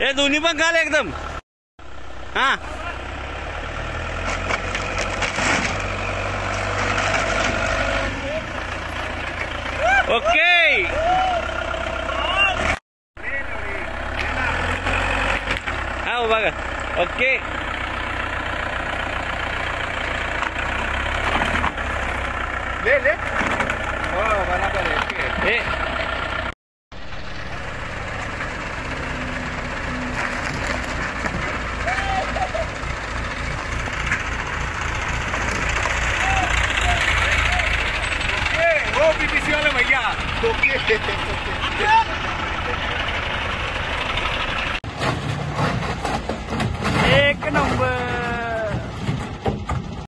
हे दोन्ही पण घाल एकदम. हा. ओके. बघा ओके. ले ले. हो बराबर आहे. हे हो पीपीसी वाले भैया